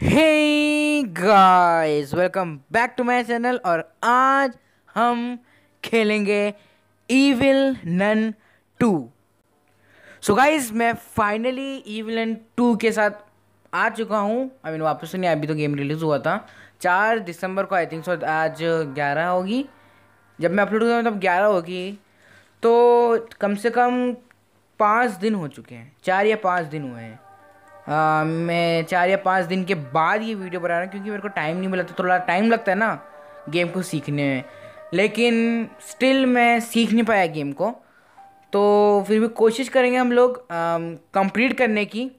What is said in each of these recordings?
Hey guys welcome back to my channel और आज हम खेलेंगे evil nun two so guys मैं फाइनली इविल नन टू के साथ आ चुका हूँ। आई मीन वापस नहीं, अभी तो गेम रिलीज़ हुआ था। चार दिसंबर को आई थिंक सो आज ग्यारह होगी। जब मैं अपलोड करूँ तब ग्यारह होगी। तो कम से कम पाँच दिन हो चुके हैं। चार या पाँच दिन हुए हैं। मैं चार या पाँच दिन के बाद ये वीडियो बना रहा हूँ, क्योंकि मेरे को टाइम नहीं मिला था थोड़ा टाइम लगता है ना गेम को सीखने में। लेकिन स्टिल मैं सीख नहीं पाया गेम को। तो फिर भी कोशिश करेंगे हम लोग कंप्लीट करने की।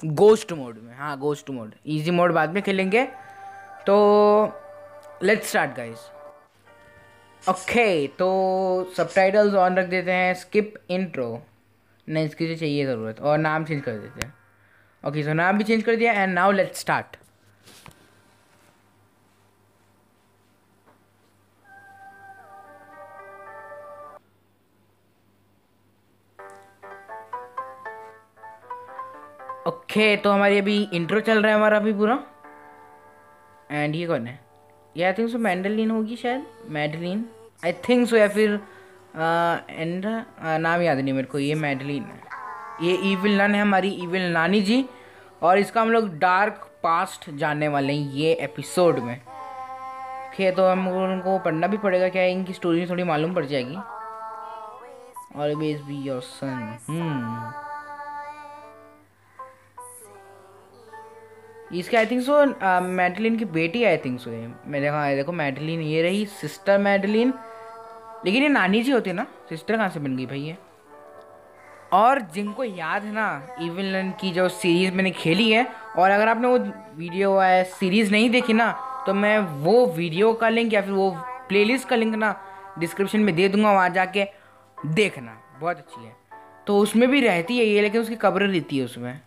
गोस्ट मोड में हाँ गोस्ट मोड इजी मोड बाद में खेलेंगे। तो लेट्स स्टार्ट गाइस ओके तो सबटाइटल्स ऑन रख देते हैं स्किप इंट्रो नहीं, इसकी चाहिए ज़रूरत, और नाम चेंज कर देते हैं। ओके सो नाम भी चेंज कर दिया and now let's start okay तो हमारी अभी इंट्रो चल रहा है हमारा अभी पूरा। एंड ये कौन है? ये आई थिंक सो मैंडलिन होगी शायद। मैडलिन आई थिंक सो या फिर एंड नाम याद नहीं मेरे को, ये मैडलिन है। ये ईविल नन है हमारी ईविल नानी जी, और इसका हम लोग डार्क पास्ट जानने वाले हैं ये एपिसोड में। ओके तो हम उनको पढ़ना भी पड़ेगा, क्या इनकी स्टोरी थोड़ी मालूम पड़ जाएगी। ऑलवेज बी योर सन इसके आई थिंक सो मैडलिन की बेटी आई थिंक सो है। मैं देखा देखो मैडलिन ये रही सिस्टर मैडलिन लेकिन ये नानी जी होती है ना सिस्टर कहाँ से बन गई भाई ये? और जिनको याद है ना इविलन की जो सीरीज़ मैंने खेली है, और अगर आपने वो वीडियो है सीरीज़ नहीं देखी ना तो मैं वो वीडियो का लिंक या फिर वो प्लेलिस्ट का लिंक ना डिस्क्रिप्शन में दे दूँगा, वहाँ जाके देखना। बहुत अच्छी है। तो उसमें भी रहती है ये, लेकिन उसकी कब्र रहती है उसमें।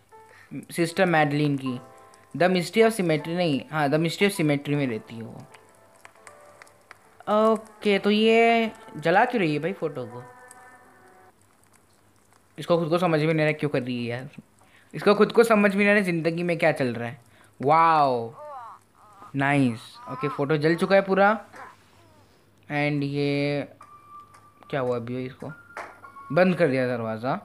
सिस्टर मैडलिन की। द मिस्ट्री ऑफ़ सिमेट्री नहीं हाँ द मिस्ट्री ऑफ़ सिमेट्री में रहती है वो। ओके तो ये जला क्यों रही है भाई फ़ोटो को? इसको खुद को समझ में नहीं रहा क्यों कर रही है यार। इसको खुद को समझ में नहीं रहा ज़िंदगी में क्या चल रहा है। वाओ नाइस ओके फ़ोटो जल चुका है पूरा। एंड ये क्या हुआ अभी इसको? बंद कर दिया दरवाज़ा।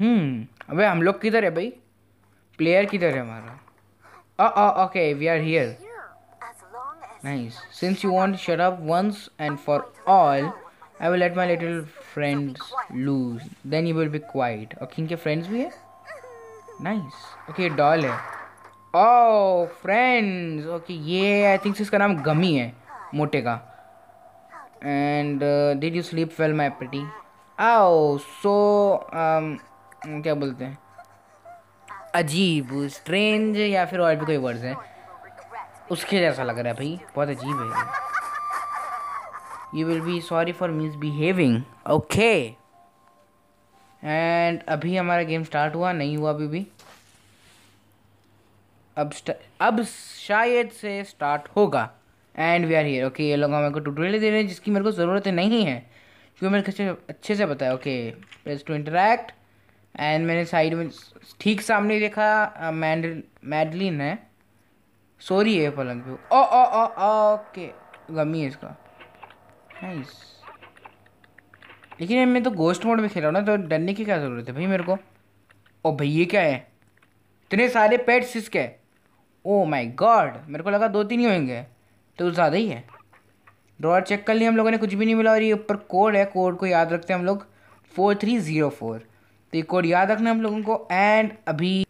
हम्म अबे, हम लोग किधर है भाई? प्लेयर किधर है हमारा? Okay we are here nice since you want shut up once and for all I will let my little friends lose. Then you will be quiet. और किन के फ्रेंड्स भी है? नाइस ओके डॉल है. Oh friends okay ये I think इसका नाम Gummy है, मोटे का. And did you sleep well my patty आओ सो क्या बोलते हैं? अजीब स्ट्रेंज या फिर और भी कोई वर्ड्स हैं? उसके जैसा लग रहा है भाई. बहुत अजीब है you be sorry for for behaving okay and अभी हमारा गेम स्टार्ट हुआ, नहीं हुआ अभी भी। अब अब शायद से स्टार्ट होगा। And we are here okay ये लोग मेरे को ट्यूटोरियल दे रहे हैं, जिसकी मेरे को ज़रूरत नहीं है। क्योंकि मेरे अच्छे अच्छे से पता है okay press to interact and मैंने साइड में ठीक सामने देखा मैंड मैडलिन है। सॉरी है पलंग पे ओ ओ ओ ओके गमी है इसका। नाइस लेकिन मैं तो गोस्ट मोड में खेल रहा हूँ ना तो डरने की क्या ज़रूरत है भाई मेरे को? ओ भाई ये क्या है? इतने सारे पेट्स इसके। ओ माय गॉड मेरे को लगा दो तीन ही होंगे। तो ज़्यादा ही है। ड्रॉर चेक कर लिया हम लोगों ने, कुछ भी नहीं मिला और ये ऊपर कोड है कोड को याद रखते हैं हम लोग। फोर थ्री ज़ीरो फोर तो ये कोड याद रखना हम लोगों को एंड अभी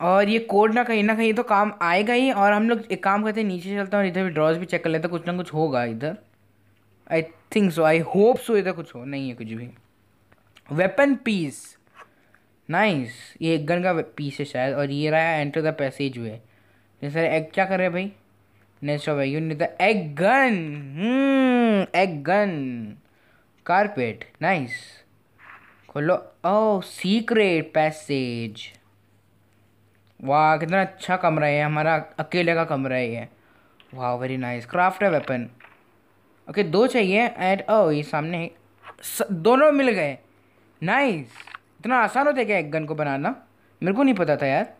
और ये कोड ना कहीं ना कहीं तो काम आएगा ही, और हम लोग एक काम करते हैं, नीचे चलते हैं और इधर भी ड्रॉज भी चेक कर लेते हैं, कुछ ना कुछ होगा इधर। I think so I hope so इधर कुछ हो, नहीं है कुछ भी। वेपन पीस नाइस ये एक गन का पीस है शायद, और ये रहा एंटर द पैसेज हुए। सर एग क्या कर रहे भाई? Next of you the egg gun egg gun carpet nice खोलो। ओह सीक्रेट पैसेज वाह, कितना अच्छा कमरा है। हमारा अकेले का कमरा है ये। वाह वेरी नाइस क्राफ्ट है वेपन ओके दो चाहिए एंड ओ ये सामने है दोनों मिल गए। नाइस इतना आसान होता है क्या एक गन को बनाना? मेरे को नहीं पता था यार।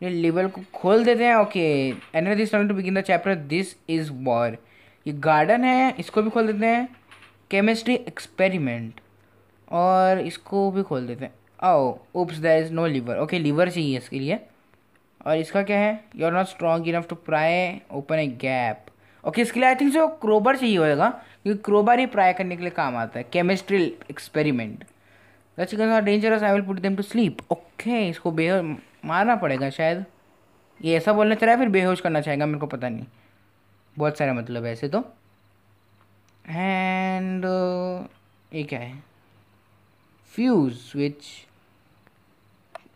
ये लेवल को खोल देते हैं okay enter this to begin the chapter this is war ये गार्डन है, इसको भी खोल देते हैं। केमिस्ट्री एक्सपेरिमेंट और इसको भी खोल देते हैं। ओ oops there is no lever okay lever चाहिए इसके लिए। और इसका क्या है? You are not strong enough to pry open a gap okay इसके लिए आई थिंक जो क्रोबर चाहिए होगा क्योंकि क्रोबर ही प्राय करने के लिए काम आता है chemistry experiment dangerous I will put them to sleep okay इसको बेहोश मारना पड़ेगा शायद। ये ऐसा बोलना चाह रहा है, फिर बेहोश करना चाहेगा, मेरे को पता नहीं। बहुत सारा मतलब ऐसे तो। एंड ये क्या है? फ्यूज स्विच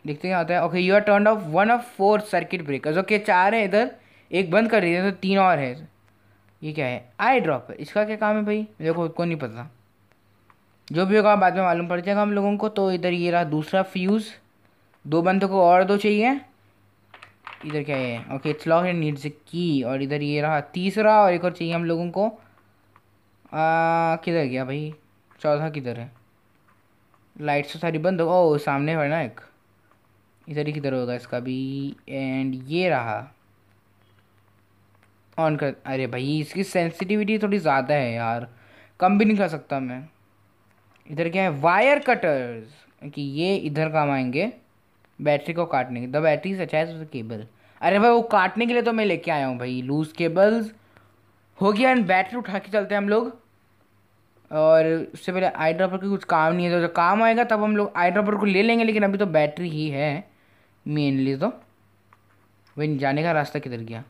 देखते क्या होता है। Okay you are turn off one of four circuit breakers okay चार है इधर, एक बंद कर दिया तो तीन और है। ये क्या है? आई ड्रॉप है। इसका क्या काम है भाई? मेरे को को नहीं पता। जो भी होगा, बाद में मालूम पड़ जाएगा हम लोगों को। तो इधर ये रहा दूसरा फ्यूज़ दो बंदों को और दो चाहिए। इधर क्या है? Okay it's lock and needs a key और इधर ये रहा तीसरा और एक और चाहिए हम लोगों को। किधर गया भाई? चौथा किधर है? लाइट्स तो सारी बंद हो ओ, सामने है ना एक। इधर ही किधर होगा इसका भी। एंड ये रहा। ऑन कर, अरे भाई, इसकी सेंसिटिविटी थोड़ी ज़्यादा है यार। कम भी नहीं कर सकता मैं। इधर क्या है? वायर कटर्स कि ये इधर काम आएँगे बैटरी को काटने के the battery such as cable अरे भाई, वो काटने के लिए तो मैं लेके आया हूँ भाई। लूज केबल्स हो गया एंड बैटरी उठा के चलते हैं हम लोग। और उससे पहले आई ड्रॉपर की कुछ काम नहीं है। तो काम आएगा, तब हम लोग आई ड्रॉपर को ले लेंगे, लेकिन अभी तो बैटरी ही है मेनली तो। वही जाने का रास्ता किधर गया?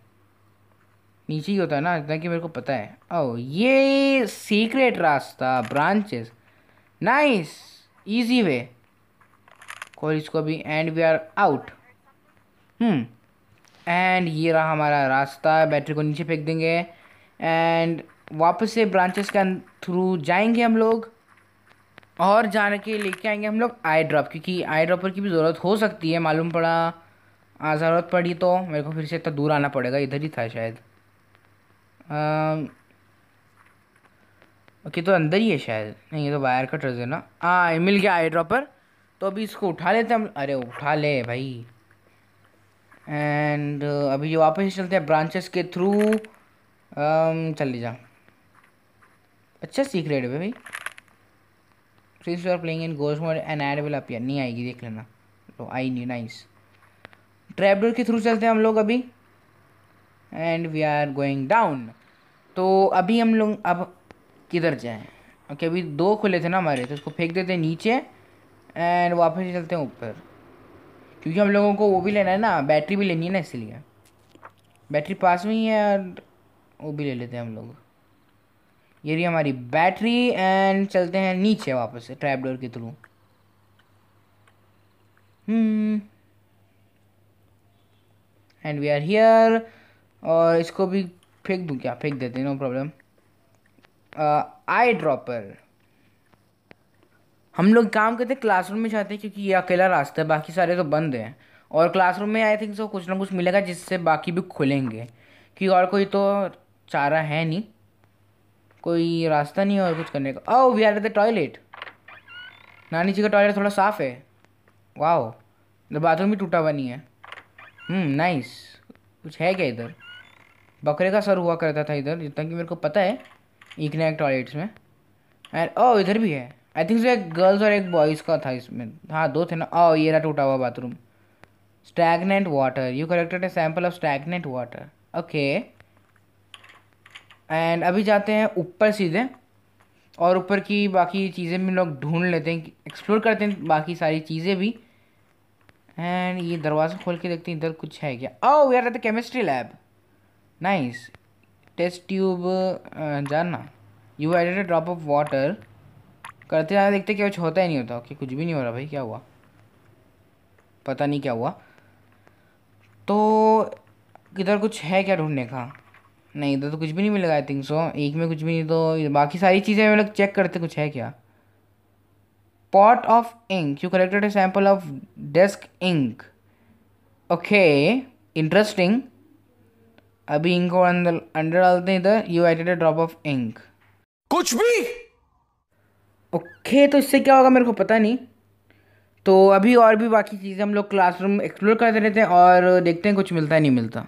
नीचे ही होता है ना, इतना कि मेरे को पता है। ओ ये सीक्रेट रास्ता ब्रांचेस नाइस इजी वे खोल इसको भी and we are out hmm and ये रहा हमारा रास्ता बैटरी को नीचे फेंक देंगे। एंड वापस से ब्रांचेस के थ्रू जाएँगे हम लोग। और जाने के लेके आएँगे हम लोग आई ड्रॉप क्योंकि आई ड्रॉपर की भी ज़रूरत हो सकती है, मालूम पड़ा। ज़रूरत पड़ी तो मेरे को फिर से इतना दूर आना पड़ेगा, इधर ही था शायद। ओके तो अंदर ही है शायद। नहीं ये तो वायर का ट्रज है ना। हाँ मिल गया आई ड्रॉपर तो अभी इसको उठा लेते हम। अरे उठा ले भाई। एंड uh, अभी जो वापस चलते हैं ब्रांचेस के थ्रू um, चल जा। अच्छा सीक्रेट है भाई। Since you are playing in ghost mode and ad will appear नहीं आएगी देख लेना। तो आई नहीं नाइस ट्रैपडोर के थ्रू चलते हैं हम लोग अभी। And we are going down तो अभी हम लोग अब किधर जाएँ? ओके okay, अभी दो खुले थे ना हमारे तो उसको फेंक देते हैं नीचे एंड वापस चलते हैं ऊपर। क्योंकि हम लोगों को वो भी लेना है ना बैटरी भी लेनी है ना इसलिए। बैटरी पास में ही है और वो भी ले लेते हैं हम लोग। ये रही हमारी बैटरी एंड चलते हैं नीचे वापस से ट्रैप डोर के through and we are here और इसको भी फेंक दूँ क्या? फेंक देते नो प्रॉब्लम आई ड्रॉपर हम लोग काम करते क्लासरूम में चाहते हैं क्योंकि ये अकेला रास्ता है बाकी सारे तो बंद हैं। और क्लासरूम में आई थिंक सो कुछ ना कुछ मिलेगा जिससे बाकी भी खुलेंगे। क्योंकि और कोई तो चारा है नहीं। कोई रास्ता नहीं है और कुछ करने का। Oh we are the toilet नानी जी का टॉयलेट थोड़ा साफ़ है। वाह बाथरूम भी टूटा हुआ नहीं है। नाइस हम्म, कुछ है क्या इधर? बकरे का सर हुआ करता था इधर, जितना कि मेरे को पता है एक टॉयलेट्स में। एंड ओ इधर भी है। आई थिंक सो एक गर्ल्स और एक बॉयज़ का था इसमें। हाँ दो थे ना। ओ ये रहा टूटा हुआ bathroom stagnant water you collected a sample of stagnant water okay and अभी जाते हैं ऊपर सीधे। और ऊपर की बाकी चीज़ें भी लोग ढूंढ लेते हैं एक्सप्लोर करते हैं बाकी सारी चीज़ें भी। एंड ये दरवाज़ा खोल के देखते हैं, इधर कुछ है क्या? ओ at the chemistry lab nice test tube जानना। You added drop of water करते जाना देखते क्या कुछ होता ही नहीं होता। ओके कुछ भी नहीं हो रहा भाई, क्या हुआ? पता नहीं क्या हुआ। तो इधर कुछ है क्या ढूँढने का? नहीं, इधर तो कुछ भी नहीं मिलेगा आई थिंक सो एक में कुछ भी नहीं तो बाकी सारी चीज़ें मतलब चेक करते, कुछ है क्या? Pot of ink you collected a sample of desk ink okay interesting अभी इंक को अंदर अंडर डालते हैं इधर you added a drop of ink कुछ भी? ओके तो इससे क्या होगा मेरे को पता नहीं। तो अभी और भी बाकी चीज़ें हम लोग क्लासरूम एक्सप्लोर करते रहते हैं और देखते हैं कुछ मिलता है नहीं मिलता।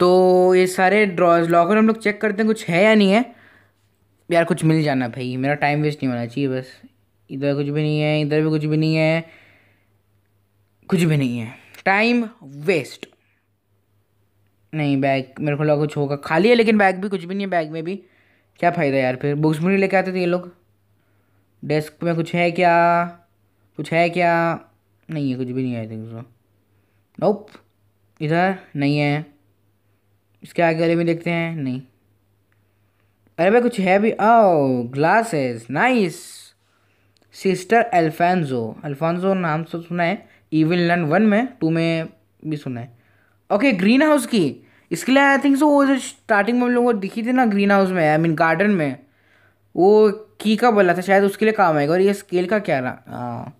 तो ये सारे ड्रॉज लॉकर हम लोग चेक करते हैं कुछ है या नहीं है। यार कुछ मिल जाना भाई मेरा टाइम वेस्ट नहीं होना चाहिए बस। इधर कुछ भी नहीं है इधर भी कुछ भी नहीं है। कुछ भी नहीं है। टाइम वेस्ट नहीं बैग मेरे को लगा कुछ होगा। खाली है, लेकिन बैग भी कुछ भी नहीं है बैग में भी। क्या फ़ायदा यार फिर? बुक्स भी नहीं लेके आते थे ये लोग। डेस्क में कुछ है क्या? कुछ है क्या? नहीं है, कुछ भी नहीं है आई थिंक सो नोप इधर नहीं है। इसके आगे वाले में देखते हैं। नहीं। अरे भाई, कुछ है भी। ओ glasses nice sister Alfonso Alfonso नाम सब सुना है। इविल लन वन में टू में भी सुना है। ओके ग्रीन हाउस की। इसके लिए आई थिंक सो वो जो स्टार्टिंग में हम लोगों को दिखी थी ना ग्रीन हाउस में आई मीन गार्डन में वो की का बोला था? शायद उसके लिए काम आएगा। और ये स्केल का क्या रहा?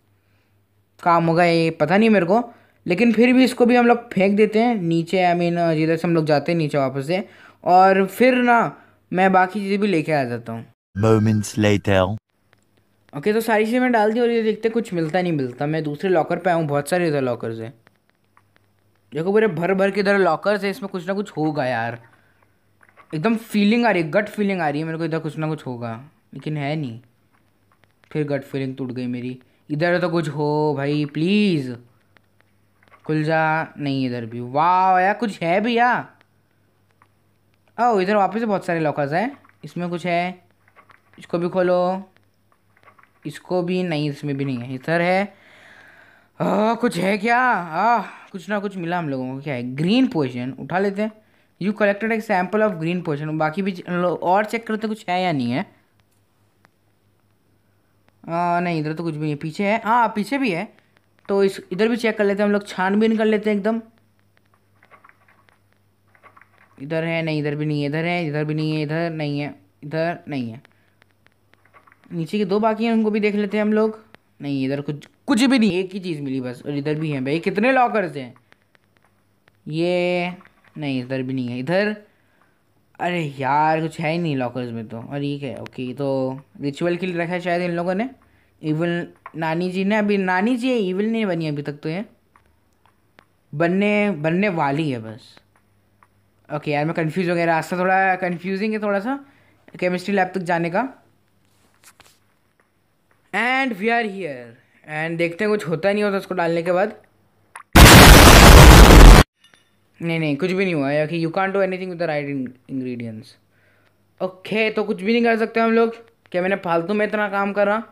काम होगा ये पता नहीं मेरे को। लेकिन फिर भी इसको भी हम लोग फेंक देते हैं नीचे आई मीन जिधर से हम लोग जाते हैं नीचे वापस से। और फिर ना मैं बाकी चीज़ें भी लेके आ जाता हूँ। Later. ओके तो सारी चीज़ें मैं डाल दी और ये देखते कुछ मिलता नहीं मिलता। मैं दूसरे लॉकर पे आऊँ बहुत सारे इधर लॉकर है। देखो, पूरे भर भर के इधर लॉकर है, इसमें कुछ ना कुछ होगा यार। एकदम फीलिंग आ रही है गट फीलिंग आ रही है, मेरे को इधर कुछ ना कुछ होगा। लेकिन है नहीं। फिर गट फीलिंग टूट गई मेरी। इधर तो कुछ हो भाई प्लीज़ खुल जा नहीं इधर भी। वाह, यार, कुछ है भैया? ओ इधर वापस बहुत सारे लॉकर्स हैं। इसमें कुछ है। इसको भी खोलो। इसको भी नहीं, इसमें भी नहीं है। इधर है। आ, कुछ है क्या? आ, कुछ ना कुछ मिला हम लोगों को। क्या है? ग्रीन पोजिशन उठा लेते हैं। यू कलेक्टेड एक सैंपल ऑफ़ ग्रीन पोजिशन बाकी भी और चेक करते हैं कुछ है या नहीं है। आ, नहीं इधर तो कुछ भी नहीं। पीछे है। हाँ पीछे भी है। तो इस इधर भी चेक कर लेते हैं हम लोग। छानबीन कर लेते हैं एकदम। इधर है नहीं इधर भी नहीं है। इधर है इधर भी नहीं है। इधर नहीं है। इधर नहीं है। नीचे के दो बाकी हैं उनको भी देख लेते हैं हम लोग। नहीं, इधर कुछ कुछ भी नहीं, एक ही चीज़ मिली बस, और इधर भी है भाई, कितने लॉकर्स हैं? ये, नहीं, इधर भी नहीं है, इधर, अरे यार, कुछ है ही नहीं लॉकर्स में तो और ये क्या है ओके तो रिचुअल के लिए रखा है शायद इन लोगों ने इवल नानी जी ने, अभी नानी जी इवल नहीं बनी अभी तक तो ये, बनने बनने वाली है बस ओके यार मैं कंफ्यूज हो गया, रास्ता थोड़ा कंफ्यूजिंग है थोड़ा सा केमिस्ट्री लैब तक जाने का and we are here and देखते हैं कुछ होता नहीं होता उसको डालने के बाद। नहीं नहीं कुछ भी नहीं हुआ। कि you can do anything with the right ingredients okay तो कुछ भी नहीं कर सकते हम लोग। क्या मैंने फालतू में इतना काम करा?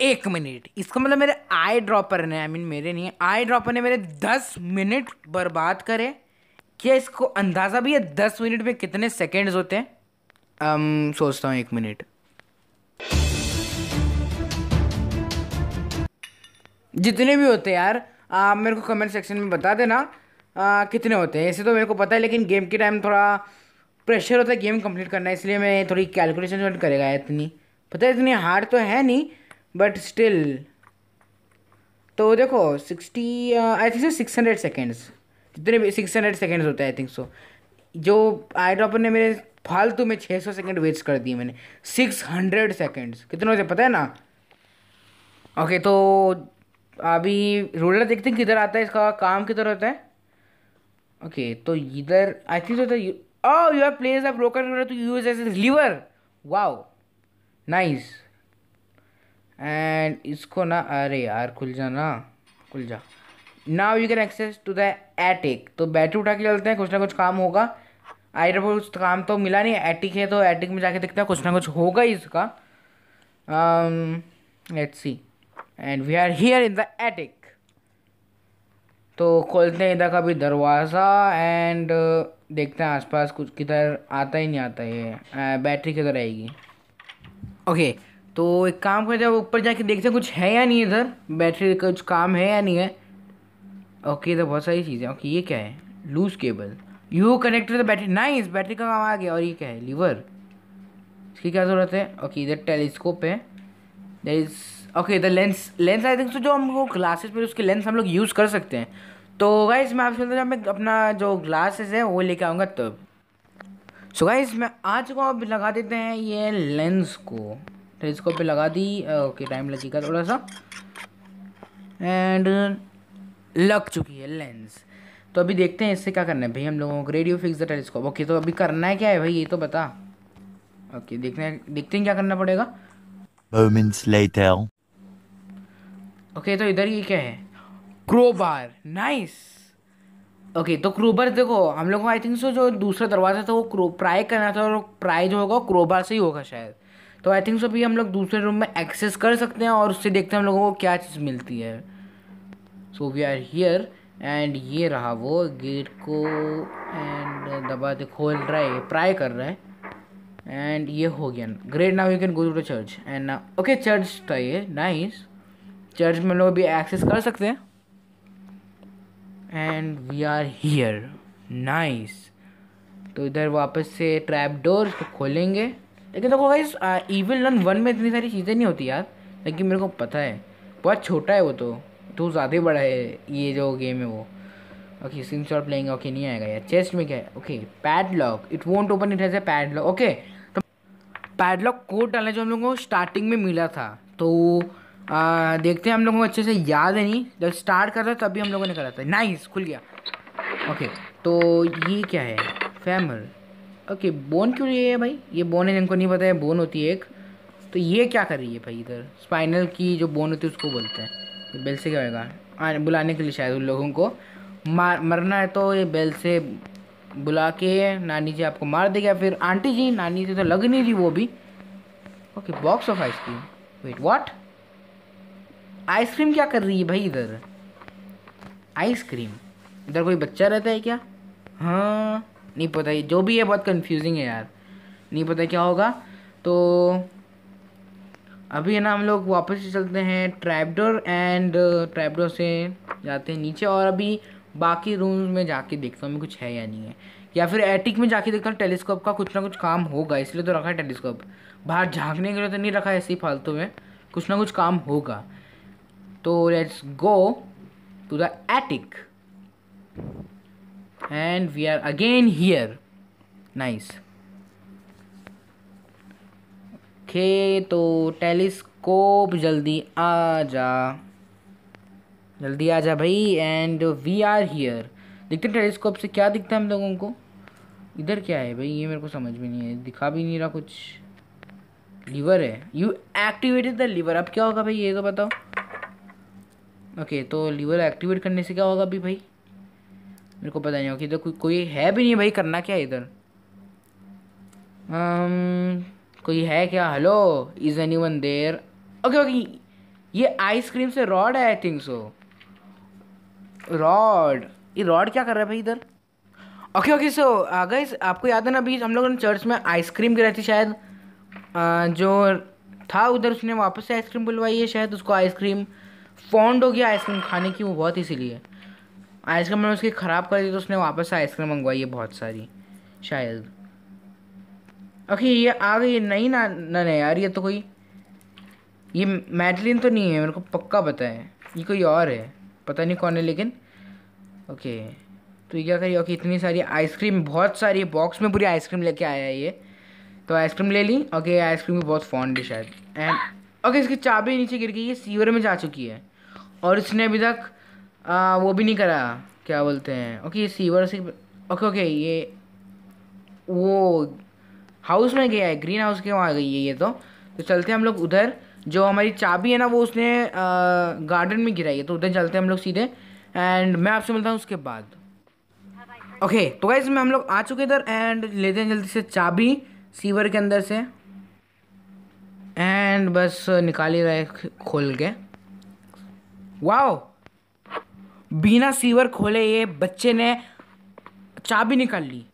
एक मिनट। इसका मतलब मेरे आई ड्रॉपर ने आई मीन मेरे नहीं आई ड्रॉपर ने मेरे दस मिनट बर्बाद करे। क्या इसको अंदाज़ा भी है दस मिनट में कितने सेकेंड्स होते हैं? um, सोचता हूँ एक मिनट। जितने भी होते हैं यार आप मेरे को कमेंट सेक्शन में बता देना आ, कितने होते हैं। ऐसे तो मेरे को पता है लेकिन गेम के टाइम थोड़ा प्रेशर होता है गेम कंप्लीट करना इसलिए मैं थोड़ी कैलकुलेशन करेगा इतनी। पता है इतनी हार्ड तो है नहीं बट स्टिल तो देखो sixty I think so six hundred seconds जितने भी सिक्स हंड्रेड सेकेंड्स होते हैं आई थिंक सो जो आई ड्रॉपर ने मेरे फालतू में छः सौ सेकेंड वेस्ट कर दिए मैंने। सिक्स हंड्रेड सेकेंड्स कितने होते पता है ना? ओके okay, तो अभी रोलर देखते हैं किधर आता है, इसका काम किधर होता है? ओके तो इधर आई थिंक होता है have place a broken to use as lever wow nice and इसको ना, अरे यार, खुल जा ना, खुल जा। Now you can access to the attic तो बैटरी उठा के चलते हैं, कुछ ना कुछ काम होगा। आई कुछ काम तो मिला नहीं एटिक है तो एटिक में जाके देखते हैं, कुछ ना कुछ होगा ही इसका। Let's see and we are here in the attic तो खोलते हैं इधर का भी दरवाज़ा एंड uh, देखते हैं आसपास कुछ किधर आता ही नहीं आता है बैटरी किधर आएगी। ओके तो एक काम करते हैं ऊपर जाके देखते हैं कुछ है या नहीं इधर बैटरी का कुछ काम है या नहीं है। ओके इधर बहुत सारी चीज़ें ओके ये क्या है? Loose cable you connect the battery nice battery का काम आ गया। और ये क्या है? लीवर इसकी क्या ज़रूरत है? ओके इधर टेलीस्कोप है। There is okay the lens lens I think जो हम वो ग्लासेस में उसके लेंस हम लोग यूज़ कर सकते हैं। तो गाइस मैं आपसे जब मैं अपना जो ग्लासेस है, वो लेके आऊँगा तब। सो गाइस मैं आ चुका हूँ अभी लगा देते हैं ये लेंस को। टेलीस्कोप पे लगा दी ओके टाइम लगेगा थोड़ा सा। एंड लग चुकी है लेंस तो अभी देखते हैं इससे क्या करना है। भाई, हम लोगों को radio fix the telescope okay तो अभी करना है क्या है भाई? ये तो बता। ओके देखते हैं देखते हैं क्या करना पड़ेगा। Moments later. ओके तो इधर ये क्या है? क्रोबार नाइस ओके तो क्रोबार देखो हम लोग को आई थिंक सो जो दूसरा दरवाज़ा था वो क्रो प्राय करना था और प्राय जो होगा क्रोबार से ही होगा शायद। तो आई थिंक सो भी हम लोग दूसरे रूम में एक्सेस कर सकते हैं और उससे देखते हैं हम लोगों को क्या चीज़ मिलती है। So we are here and ये रहा वो गेट को एंड दबा दे खोल रहा है प्राय कर रहा है। एंड ये हो गया। Great now you can go to the church and okay church था ये। नाइस चर्च में लोग भी एक्सेस कर सकते हैं। And we are here nice तो इधर वापस से ट्रैप डोर को खोलेंगे। लेकिन देखो गाइस इविल रन वन में इतनी सारी चीज़ें नहीं होती यार। लेकिन मेरे को पता है। बहुत छोटा है वो तो। तो ज़्यादा ही बड़ा है ये जो गेम है वो। Okay sim shot playing okay नहीं आएगा यार। चेस्ट में क्या है? Okay padlock it won't open it has a padlock okay तो पैड लॉक कोड डालना जो हम लोगों को स्टार्टिंग में मिला था तो आ, देखते हैं हम लोगों को अच्छे से याद है नहीं। जब स्टार्ट कर रहा था तभी हम लोगों ने करा था। नाइस खुल गया। ओके तो ये क्या है? फैमर ओके बोन क्यों ये है भाई? ये बोन है जिनको नहीं पता है बोन होती है एक। तो ये क्या कर रही है भाई इधर? स्पाइनल की जो बोन होती है उसको बोलते हैं। बेल से क्या होगा बुलाने के लिए शायद उन लोगों को। मार मरना है तो ये बेल से बुला के नानी जी आपको मार देगा। फिर आंटी जी नानी जी तो लग नहीं रही वो भी। Okay box of ice cream wait what ice cream क्या कर रही है भाई इधर? आइसक्रीम? इधर कोई बच्चा रहता है क्या? हाँ नहीं पता ये, जो भी है बहुत कंफ्यूजिंग है यार। नहीं पता क्या होगा। तो अभी है ना हम लोग वापस से चलते हैं ट्रैपडोर एंड ट्रैपडोर से जाते हैं नीचे और अभी बाकी रूम्स में जाके देखता हूँ मैं कुछ है या नहीं है। या फिर एटिक में जाके देखता हूँ टेलीस्कोप का कुछ ना कुछ काम होगा, इसलिए तो रखा है टेलीस्कोप बाहर झांकने के लिए तो नहीं रखा है, ऐसे ही फालतू में कुछ ना कुछ काम होगा। तो let's go to the attic and we are again here nice okay तो टेलीस्कोप जल्दी आ जा। जल्दी आ जा भाई एंड वी आर हियर देखते टेलीस्कोप से क्या दिखता है हम लोगों को? इधर क्या है भाई, ये मेरे को समझ में नहीं है दिखा भी नहीं रहा कुछ। लीवर है। यू एक्टिवेटेड द लीवर अब क्या होगा भाई, ये तो बताओ। ओके तो लीवर एक्टिवेट करने से क्या होगा अभी भाई? मेरे को पता नहीं होगा इधर कोई कोई है भी नहीं भाई करना क्या इधर? कोई है क्या? Hello is anyone there okay okay ये आइसक्रीम से रॉड है आई थिंक सो रॉड ये रॉड क्या कर रहा है भाई इधर? ओके ओके सो गाइस आपको याद है ना अभी हम लोगों ने चर्च में आइसक्रीम गिराई थी शायद uh, जो था उधर उसने वापस से आइसक्रीम बुलवाई है शायद उसको आइसक्रीम फॉन्ड हो गया आइसक्रीम खाने की, वो बहुत इसीलिए। आइसक्रीम मैंने उसकी ख़राब कर दी तो उसने वापस आइसक्रीम मंगवाई है बहुत सारी, शायद। ओके ये आ गई नहीं ना ना नहीं यार, ये तो कोई ये मैडलिन तो नहीं है, मेरे को पक्का पता है। ये कोई और है, पता नहीं कौन है, लेकिन ओके तो ये क्या करिए ओके, इतनी सारी आइसक्रीम बहुत सारी बॉक्स में पूरी आइसक्रीम लेके आया है ये। तो आइसक्रीम ले ली। ओके आइसक्रीम भी बहुत फॉन्ड है शायद। एंड ओके इसकी चाबी नीचे गिर गई है सीवर में जा चुकी है। और इसने अभी तक आ, वो भी नहीं करा क्या बोलते हैं ओके ये सीवर से ओके ओके ये वो हाउस में गया है ग्रीन हाउस के वहाँ गई है ये तो। तो चलते हैं हम लोग उधर जो हमारी चाबी है ना वो उसने गार्डन में गिराई है तो उधर चलते हैं हम लोग सीधे। एंड मैं आपसे मिलता हूँ उसके बाद। ओके okay, तो गाइज़ में हम लोग आ चुके इधर एंड लेते हैं जल्दी से चाबी सीवर के अंदर से। एंड बस निकाल ही रहे खोल के। वाओ! बिना सीवर खोले ये बच्चे ने चाबी निकाल ली।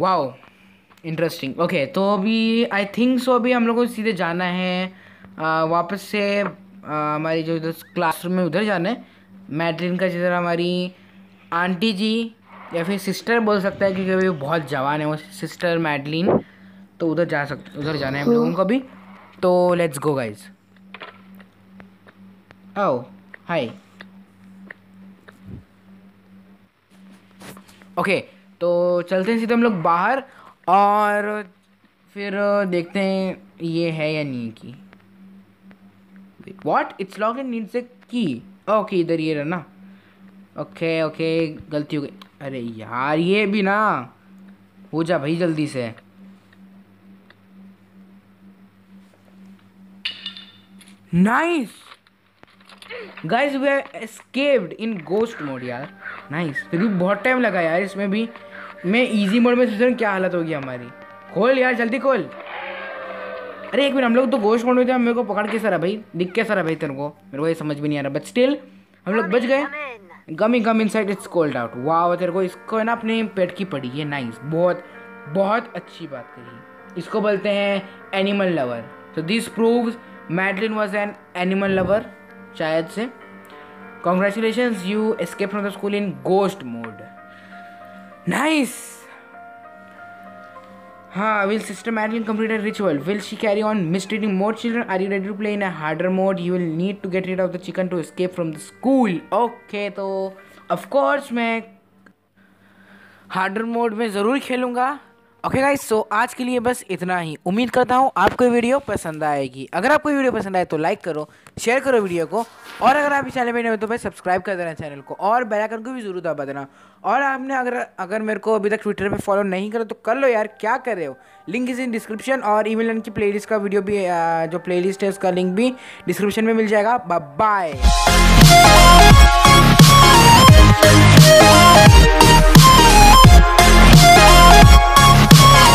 वाओ इंटरेस्टिंग ओके तो अभी आई थिंक सो अभी हम लोग को सीधे जाना है। आ, वापस से हमारी जो इधर क्लासरूम में उधर जाना है। मैट्रिन का जिधर हमारी आंटी जी या फिर सिस्टर बोल सकता है क्योंकि अभी बहुत जवान है, वो सिस्टर मैडलिन तो उधर जा सकते उधर जाना है हम लोगों को भी तो लेट्स गो गाइज़ आओ हाय ओके तो चलते हैं सीधे हम लोग बाहर और फिर देखते हैं ये है या नहीं की। What it's log in needs a key okay इधर ये रहा ना। ओके ओके गलती हो गई। अरे यार, ये भी ना। हो जा भाई जल्दी से। Nice guys we escaped in ghost mode यार। नाइस क्योंकि बहुत टाइम लगा यार इसमें भी। मैं इजी मोड में सोच रहा हूँ क्या हालत होगी हमारी। खोल यार, जल्दी खोल। अरे, एक मिनट, हम लोग तो गोश्त मोड में थे, मेरे को पकड़ के सर भाई। दिख के सर भाई तेरे को। मेरे को ये समझ भी नहीं आ रहा बट स्टिल हम लोग बच गए। Gummy gum inside it's cold out वाह तेरे को इसको है ना अपने पेट की पड़ी है नाइस बहुत बहुत अच्छी बात कही इसको बोलते हैं एनिमल लवर तो this proves Madeline was an animal lover शायद से। Congratulation you escape from the school in ghost mode nice हाँ will sister Madeline complete rich ritual will she carry on mistreating more children are you ready to play in harder mode you will need to get rid of the chicken to escape from the school okay तो of course मैं harder mode में ज़रूर खेलूँगा। Okay guys so आज के लिए बस इतना ही। उम्मीद करता हूँ आपको वीडियो पसंद आएगी। अगर आपको वीडियो पसंद आए तो लाइक करो शेयर करो वीडियो को। और अगर आप इस चैनल पर नहीं हो तो भाई सब्सक्राइब कर देना चैनल को। और बेल आइकन को भी ज़रूर दबा देना। और आपने अगर अगर मेरे को अभी तक ट्विटर पे फॉलो नहीं करो तो कर लो यार। क्या कर रहे हो? लिंक इज़ इन डिस्क्रिप्शन और ई ईमेल की प्लेलिस्ट का वीडियो भी जो प्लेलिस्ट है उसका लिंक भी डिस्क्रिप्शन में मिल जाएगा। बाय